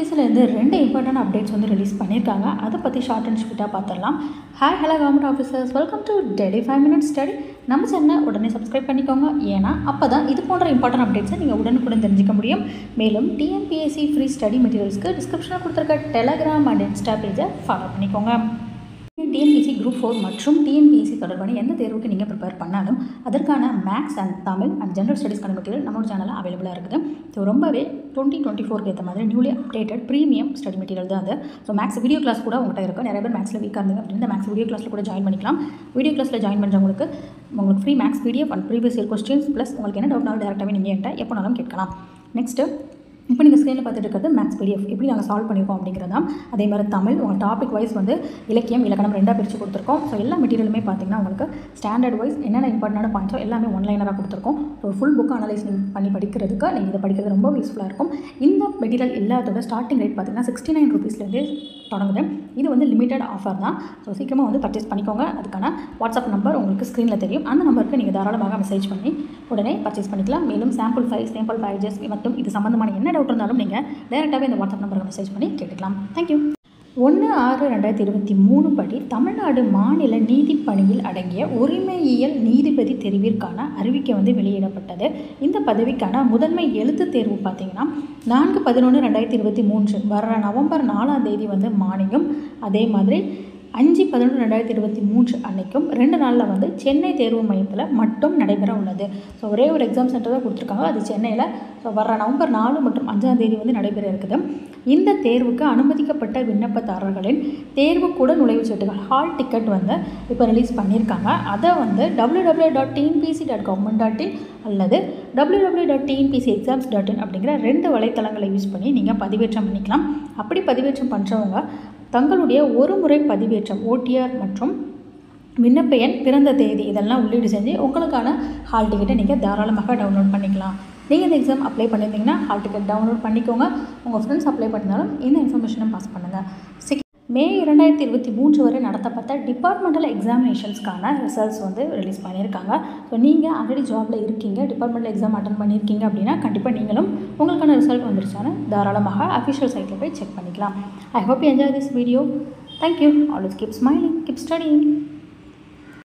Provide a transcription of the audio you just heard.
இருந்து ரெண்டு important updates வந்து ரிலீஸ் பண்ணியிருக்காங்க. அதை பற்றி ஷார்ட் அண்ட் ஸ்வீட்டாக பார்த்துடலாம். Hi hello government officers welcome to daily five minutes study நம்ம சேனலை உடனே சப்ஸ்கிரைப் பண்ணிக்கோங்க. ஏன்னா அப்போ தான் இது போன்ற இம்பார்ட்டன்ட் அப்டேட்ஸை நீங்கள் உடனுக்குடன் தெரிஞ்சுக்க முடியும். மேலும் டிஎன்பிஎஸ்சி ஃப்ரீ ஸ்டடி மெட்டீரியல்ஸ்க்கு டிஸ்கிரிப்ஷனில் கொடுத்துருக்க டெலகிராம் அண்ட் இன்ஸ்டா பேஜை ஃபாலோ பண்ணிக்கோங்க. டிஎன்பிஎஸ்சி குரூப் ஃபோர் மற்றும் டிஎன்பிசி தொடர்பான எந்த தேர்வுக்கு நீங்கள் ப்ரிப்பேர் பண்ணாலும் அதற்கான maths and Tamil and general ஸ்டடீஸ்க்கான material நம்மளோட சேனலில் அவைலபிளாக இருக்குது. ஸோ ரொம்பவே டுவெண்ட்டி டுவெண்ட்டி ஃபோருக்கு ஏற்ற மாதிரி newly updated premium study material தான் அது. ஸோ மேக்ஸ் வீடியோ கிளாஸ் கூட உங்கள்கிட்ட இருக்கும் நிறைய பேர் மேக்ஸில் வீக்காக இருந்தீங்க அப்படின்னு மேக்ஸ் வீடியோ கிளாஸில் கூட ஜாயின் பண்ணிக்கலாம். வீடியோ கிளாஸில் ஜாயின் பண்ணுறவங்களுக்கு உங்களுக்கு free maths PDF and previous year questions plus உங்களுக்கு என்ன டவுட்னாலும் டேரெக்டாகவே நீங்கள் என்கிட்ட எப்போனாலும் கேட்கலாம். நெக்ஸ்ட்டு இப்போ நீங்கள் ஸ்க்ரீனில் பார்த்துட்டு இருக்கிறது மேக்ஸ் பிடிஎஃப் எப்படி நாங்கள் சால்வ் பண்ணியிருக்கோம் அப்படிங்கிறதா அதே மாதிரி தமிழ் உங்கள் டாபிக் வைஸ் வந்து இலக்கியம் இலக்கணம் ரெண்டாக பிரித்து கொடுத்துருக்கோம். ஸோ எல்லா மெட்டீரியலுமே பார்த்தீங்கன்னா உங்களுக்கு ஸ்டாண்டர்ட் வைஸ் என்னென்ன இம்பார்ட்டண்டான பாயிண்ட்ஸோ எல்லாமே ஒன்லைனராக கொடுத்துருக்கோம். ஒரு ஃபுல் புக் அனலைஸ் பண்ணி படிக்கிறதுக்கு நீங்கள் இதை படிக்கிறது ரொம்ப யூஸ்ஃபுல்லாக இருக்கும். இந்த மெட்டீரியல் எல்லாத்தோட ஸ்டார்டிங் ரேட் பார்த்தீங்கன்னா சிக்ஸ்டி நைன் ருபீஸ்லேருந்து தொடங்குது. இது வந்து லிமிட்டட் ஆஃபர் தான். ஸோ சீக்கிரமாக வந்து பர்ச்சேஸ் பண்ணிக்கோங்க. அதுக்கான வாட்ஸ்அப் நம்பர் உங்களுக்கு ஸ்க்ரீனில் தெரியும். அந்த நம்பருக்கு நீங்கள் தாராளமாக மெசேஜ் பண்ணி உடனே பர்ச்சேஸ் பண்ணிக்கலாம். மேலும் சாம்பிள் ஃபைல் சாம்பிள் பேஜஸ் மற்றும் இது சம்மந்தமான என்ன டவுட் இருந்தாலும் நீங்கள் டேரெக்டாகவே இந்த வாட்ஸ்அப் நம்பருக்கு மெசேஜ் பண்ணி கேட்டுக்கலாம். தேங்க்யூ ஒன்று ஆறு ரெண்டாயிரத்தி இருபத்தி மூணு படி தமிழ்நாடு மாநில நீதிப்பணியில் அடங்கிய உரிமையியல் நீதிபதி தெரிவிற்கான அறிவிக்கை வந்து வெளியிடப்பட்டது. இந்த பதவிக்கான முதன்மை எழுத்து தேர்வு பார்த்தீங்கன்னா நான்கு பதினொன்று ரெண்டாயிரத்தி இருபத்தி மூன்று வர நவம்பர் நாலாம் தேதி வந்து மானியம். அதே மாதிரி அஞ்சு பதினொன்று ரெண்டாயிரத்தி இருபத்தி மூன்று அன்னைக்கும் ரெண்டு நாளில் வந்து சென்னை தேர்வு மையத்தில் மட்டும் நடைபெற உள்ளது. ஸோ ஒரே ஒரு எக்ஸாம் சென்டர் தான் கொடுத்துருக்காங்க. அது சென்னையில் ஸோ வர நவம்பர் நாலு மற்றும் அஞ்சாம் தேதி வந்து நடைபெற இருக்குது. இந்த தேர்வுக்கு அனுமதிக்கப்பட்ட விண்ணப்பதாரர்களின் தேர்வுக்கூட நுழைவுச் சீட்டுகள் ஹால் டிக்கெட் வந்து இப்போ ரிலீஸ் பண்ணியிருக்காங்க. அதை வந்து W W dot TNPC dot government dot in அல்லது W W dot TNPC exams dot in அப்படிங்கிற ரெண்டு வலைத்தளங்களை யூஸ் பண்ணி நீங்கள் பதிவேற்றம் பண்ணிக்கலாம். அப்படி பதிவேற்றம் பண்ணுறவங்க தங்களுடைய ஒரு முறை பதிவேற்றம் ஓடிஆர் மற்றும் விண்ணப்ப எண் பிறந்த தேதி இதெல்லாம் உள்ளீடு செஞ்சு உங்களுக்கான ஹால் டிக்கெட்டை நீங்கள் தாராளமாக டவுன்லோட் பண்ணிக்கலாம். நீங்கள் இந்த எக்ஸாம் அப்ளை பண்ணியிருந்தீங்கன்னா ஹால் டிக்கெட் டவுன்லோட் பண்ணிக்கோங்க. உங்கள் ஃப்ரெண்ட்ஸ் அப்ளை பண்ணாலும் இந்த இன்ஃபர்மேஷனும் பாஸ் பண்ணுங்கள் சிக் மே இரண்டாயிரத்தி இருபத்தி மூன்று வரை நடத்தப்பட்ட டிபார்ட்மெண்டல் எக்ஸாமினேஷன்ஸ்க்கான ரிசல்ட்ஸ் வந்து ரிலீஸ் பண்ணியிருக்காங்க. ஸோ நீங்கள் ஆல்ரெடி ஜாபில் இருக்கீங்க டிபார்ட்மெண்டல் எக்ஸாம் அட்டன் பண்ணியிருக்கீங்க அப்படின்னா கண்டிப்பாக நீங்களும் உங்களுக்கான ரிசல்ட் வந்துருச்சான்னு தாராளமாக அஃபிஷியல் சைட்டில் போய் செக் பண்ணிக்கலாம். I hope you enjoy this video thank you always keep smiling keep studying